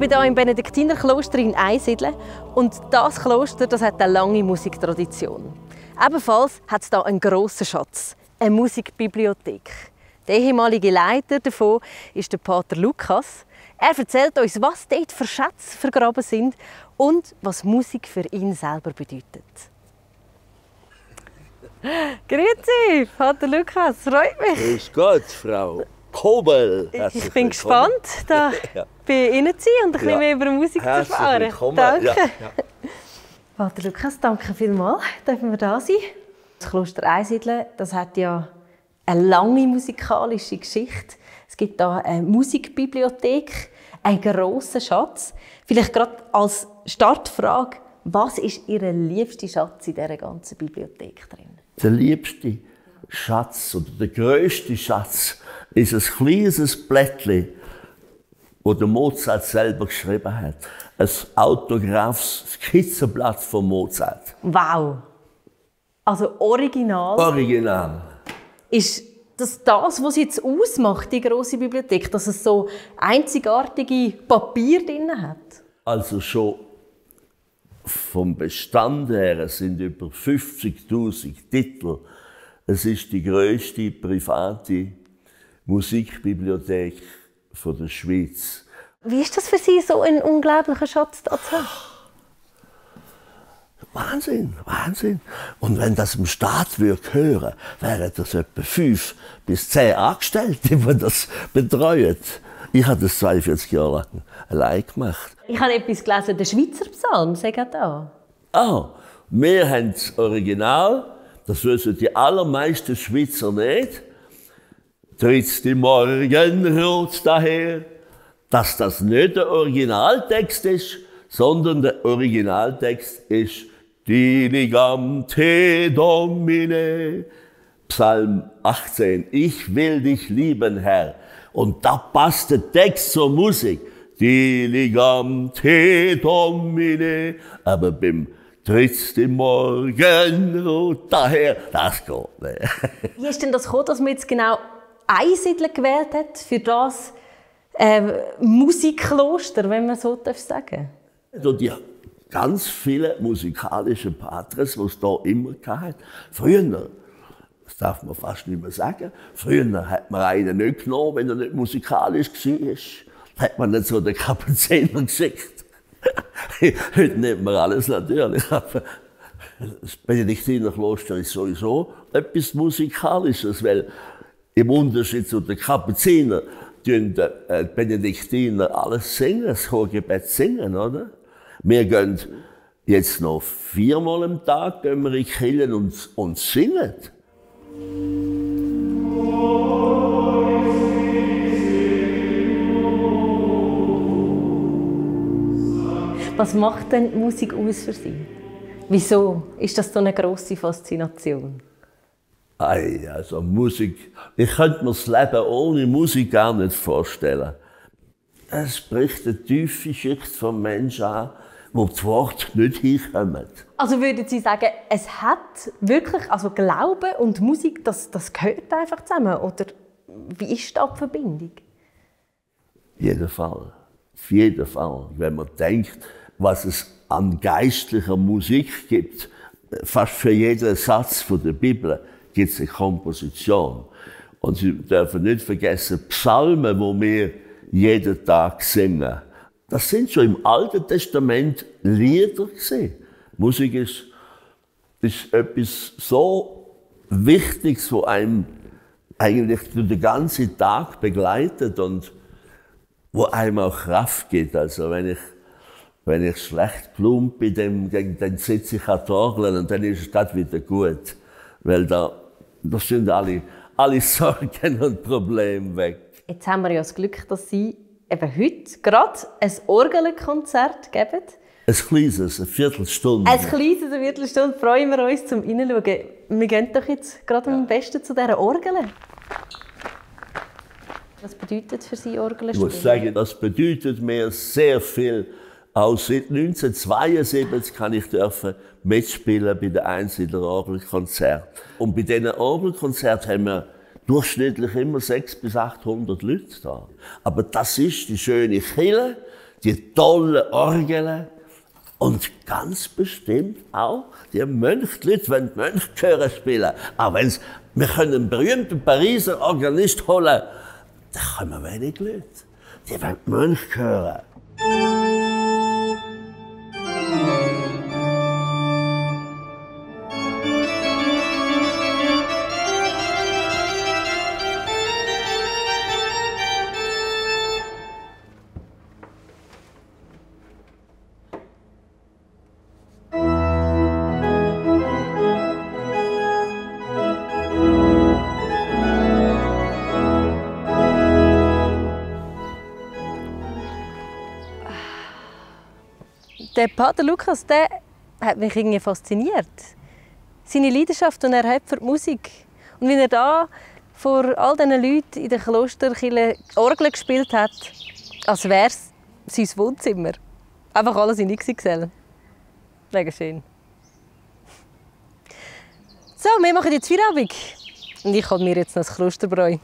bin hier im Benediktinerkloster in Einsiedeln und das Kloster das hat eine lange Musiktradition. Ebenfalls hat es hier einen grossen Schatz, eine Musikbibliothek. Der ehemalige Leiter davon ist der Pater Lukas. Er erzählt uns, was dort für Schätze vergraben sind und was Musik für ihn selber bedeutet. Grüezi, Vater Lukas, freut mich. Grüß Gott, Frau Kobel. Ich bin gespannt, da ja. Bei Ihnen zu sein und ein bisschen mehr über Musik Herzlich zu erfahren. Willkommen. Danke. Ja, ja. Lukas, danke vielmals, dürfen wir da sein. Das Kloster Einsiedeln, das hat ja eine lange musikalische Geschichte. Es gibt da eine Musikbibliothek, einen grossen Schatz. Vielleicht gerade als Startfrage, was ist Ihr liebster Schatz in dieser ganzen Bibliothek drin? Der liebste Schatz oder der größte Schatz ist ein kleines Blättchen, wo der Mozart selber geschrieben hat. Ein autografes Skizzenblatt von Mozart. Wow! Also original. Original. Ist das das, was jetzt ausmacht, die große Bibliothek, dass es so einzigartige Papier drin hat? Also schon vom Bestand her es sind über 50.000 Titel. Es ist die größte private Musikbibliothek von der Schweiz. Wie ist das für Sie, so einen unglaublichen Schatz zu haben? Wahnsinn, Wahnsinn. Und wenn das im Staat würde hören, wären das etwa fünf bis zehn Angestellte, die das betreuen. Ich habe das 42 Jahre lang allein gemacht. Ich habe etwas gelesen, der Schweizer Psalm, sagt da. Ah, wir haben das Original, das wissen die allermeisten Schweizer nicht. Trittst die Morgen rot daher, dass das nicht der Originaltext ist, sondern der Originaltext ist Diligam te Domine, Psalm 18. Ich will dich lieben, Herr. Und da passt der Text zur Musik. Diligam te Domine. Aber beim trotzdem Morgen daher, das geht nicht. Wie ist denn das gekommen, dass man jetzt genau Einsiedler gewählt hat für das äh, Musikkloster, wenn man so sagen darf? Also die ganz viele musikalische Patres, die es da immer gab. Früher das darf man fast nicht mehr sagen. Früher hat man einen nicht genommen, wenn er nicht musikalisch war. Hat man nicht so den Kapuziner geschickt. Heute nimmt man alles natürlich. Aber das Benediktinerkloster ist sowieso etwas Musikalisches, weil im Unterschied zu den Kapuziner tun die äh, Benediktiner alles singen, das Chorgebet singen, oder? Wir gehen jetzt noch viermal am Tag gehen wir in die und, und singen. Was macht denn Musik aus für Sie? Wieso ist das so eine große Faszination? Also Musik, ich könnte mir das Leben ohne Musik gar nicht vorstellen. Es spricht eine tiefe Schicht vom Menschen an, wo das Wort nicht hinkommen. Also würden Sie sagen, es hat wirklich, also Glaube und Musik, das, das gehört einfach zusammen? Oder wie ist da die Verbindung? Jeden Fall. Auf jeden Fall. Wenn man denkt, was es an geistlicher Musik gibt, fast für jeden Satz von der Bibel gibt es eine Komposition. Und Sie dürfen nicht vergessen, Psalmen, wo wir jeden Tag singen das sind schon im Alten Testament Lieder gesehen. Musik ist, ist etwas so Wichtiges, wo einem eigentlich den ganzen Tag begleitet und wo einem auch Kraft gibt. Also wenn ich, wenn ich schlecht plump bin, dann, dann sitze ich an Orgeln und dann ist es wieder gut. Weil da, da sind alle, alle Sorgen und Probleme weg. Jetzt haben wir ja das Glück, dass Sie eben heute gerade ein Orgelkonzert geben. Ein kleines, eine Viertelstunde. Ein kleines, eine Viertelstunde. Freuen wir uns zum Reinschauen. Wir gehen doch jetzt gerade am besten zu dieser Orgel. Was bedeutet für Sie Orgel? Ich muss sagen, das bedeutet mir sehr viel. Auch seit 1972 kann ich dürfen mitspielen bei den einzelnen Orgelkonzerten. Und bei diesen Orgelkonzerten haben wir durchschnittlich immer 600 bis 800 Leute da. Aber das ist die schöne Kille, die tollen Orgeln und ganz bestimmt auch die Mönchleute, wenn die Mönchchöre spielen. Auch wenn's, wir können einen berühmten Pariser Organist holen, da kommen wenig Leute. Die wollen Mönch hören. Der Pater Lukas, der hat mich irgendwie fasziniert. Seine Leidenschaft, die er hat für die Musik. Und wie er da vor all diesen Leuten in der Klosterkirche Orgel gespielt hat, als wäre es sein Wohnzimmer. Einfach alles in XXL. Mega schön. So, wir machen jetzt Feierabend. Und ich hole mir jetzt noch das Klosterbräu.